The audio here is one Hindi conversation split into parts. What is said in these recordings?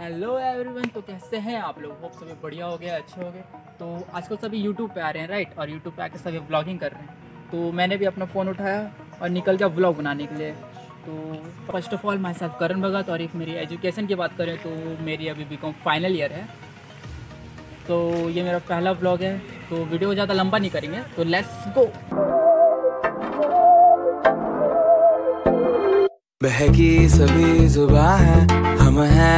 हेलो एवरीवन तो कैसे हैं? आप लोग होप सभी बढ़िया हो गए, अच्छे हो गए। तो आजकल सभी यूट्यूब पे आ रहे हैं राइट और यूट्यूब पे आके सभी ब्लॉगिंग कर रहे हैं। तो मैंने भी अपना फ़ोन उठाया और निकल गया ब्लॉग बनाने के लिए। तो first of all myself Karan Bhagat और एक मेरी एजुकेशन की बात करें तो मेरी अभी बी फाइनल ईयर है। तो ये मेरा पहला ब्लॉग है। तो वीडियो ज़्यादा लंबा नहीं करेंगे तो लेट्स गो बहकी सभी जुबा है, हम हैं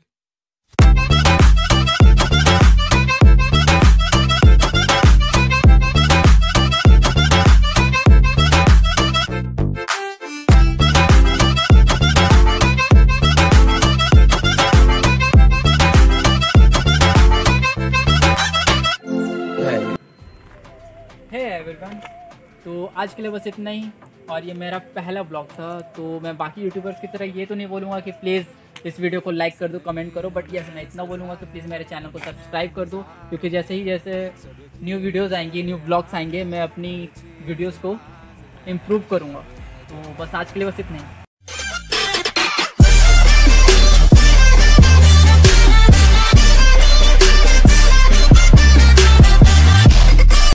है एवरीवन तो आज के लिए बस इतना ही। और ये मेरा पहला ब्लॉग था तो मैं बाकी यूट्यूबर्स की तरह ये तो नहीं बोलूँगा कि प्लीज़ इस वीडियो को लाइक कर दो कमेंट करो बट यस मैं इतना बोलूँगा कि प्लीज़ मेरे चैनल को सब्सक्राइब कर दो, क्योंकि जैसे ही जैसे न्यू वीडियोज़ आएँगी न्यू ब्लॉग्स आएँगे, मैं अपनी वीडियोज़ को इम्प्रूव करूँगा। तो बस आज के लिए बस इतना ही।